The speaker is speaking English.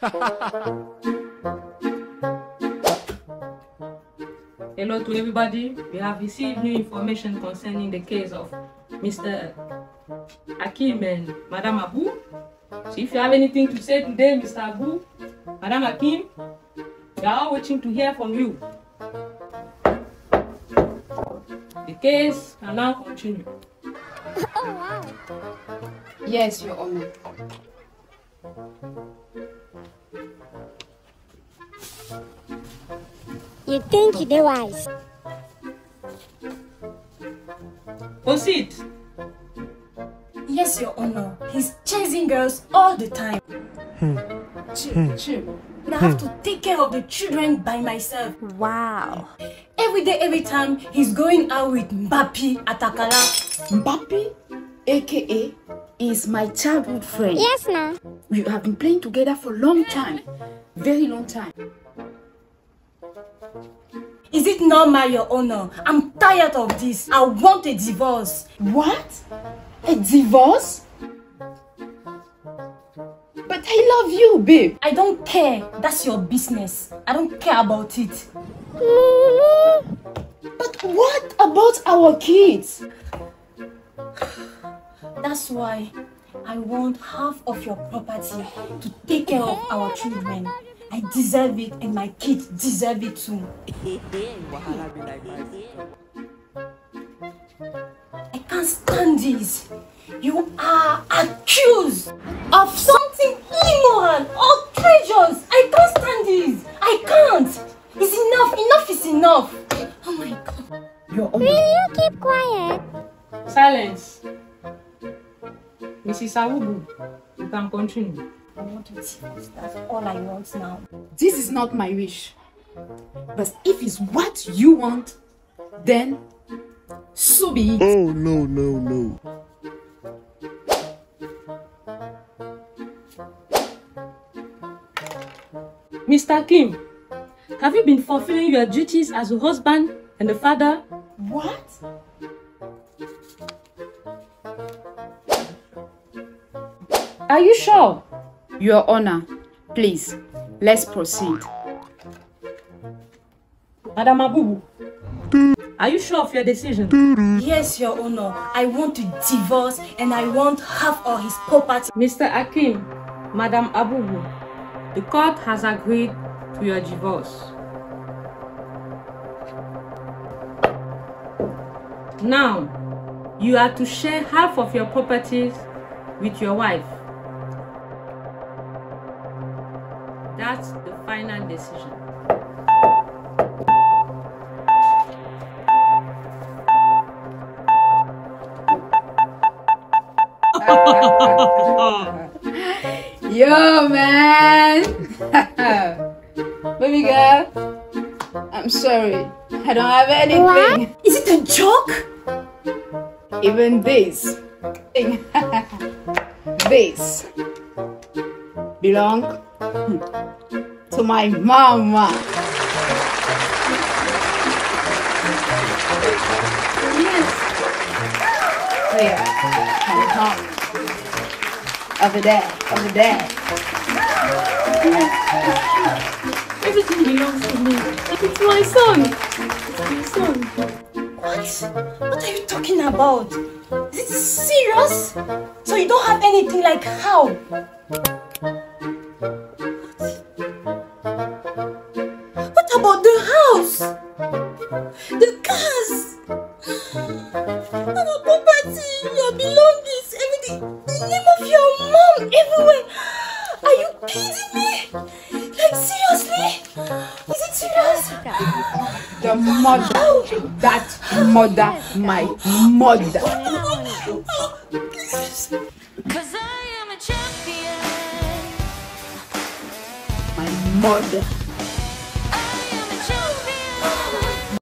Hello to everybody. We have received new information concerning the case of Mr. Akim and Madame Abu. So if you have anything to say today, Mr. Abu, Madame Akim, we are all waiting to hear from you. The case can now continue. Oh, wow. Yes, you're on Your Honor. You think do wise. Proceed. Yes, Your Honor. He's chasing girls all the time. Chill, chill. And I have to take care of the children by myself. Wow. Every day, every time, he's going out with Mbappé Atakala. Mbappe, aka, is my childhood friend. Yes, ma. We have been playing together for a long time. Very long time. Is it normal, Your Honor? I'm tired of this. I want a divorce. What? A divorce? But I love you, babe. I don't care. That's your business. I don't care about it. Mm. But what about our kids? That's why I want half of your property to take care of our children. I deserve it and my kids deserve it too. I can't stand this. You are accused of something immoral, or outrageous. I can't stand this. I can't. It's enough. Enough is enough. Oh my god. Your Will you keep quiet? Silence. Mrs. Awubu, you can continue. I want a divorce. That's all I want now. This is not my wish. But if it's what you want, then so be it. Oh no no no. Mr. Kim, have you been fulfilling your duties as a husband and a father? What? Are you sure? Your Honor, please, let's proceed. Madam Abubu, are you sure of your decision? Yes, Your Honor. I want to divorce and I want half of his property. Mr. Akim, Madam Abubu, the court has agreed to your divorce. Now, you are to share half of your properties with your wife. That's the final decision. Yo, man! Baby girl, I'm sorry. I don't have anything. Is it a joke? Even this. thing. this belong to my mama. Yes. Here, come, come. Over there, over there. Everything belongs to me. It's my son. It's my son. What? What are you talking about? Is it serious? So you don't have anything like how? The name of your mom everywhere. Are you kidding me? Like seriously? Is it serious? The mother, oh. that mother, my mother. Cause I am a champion. My mother.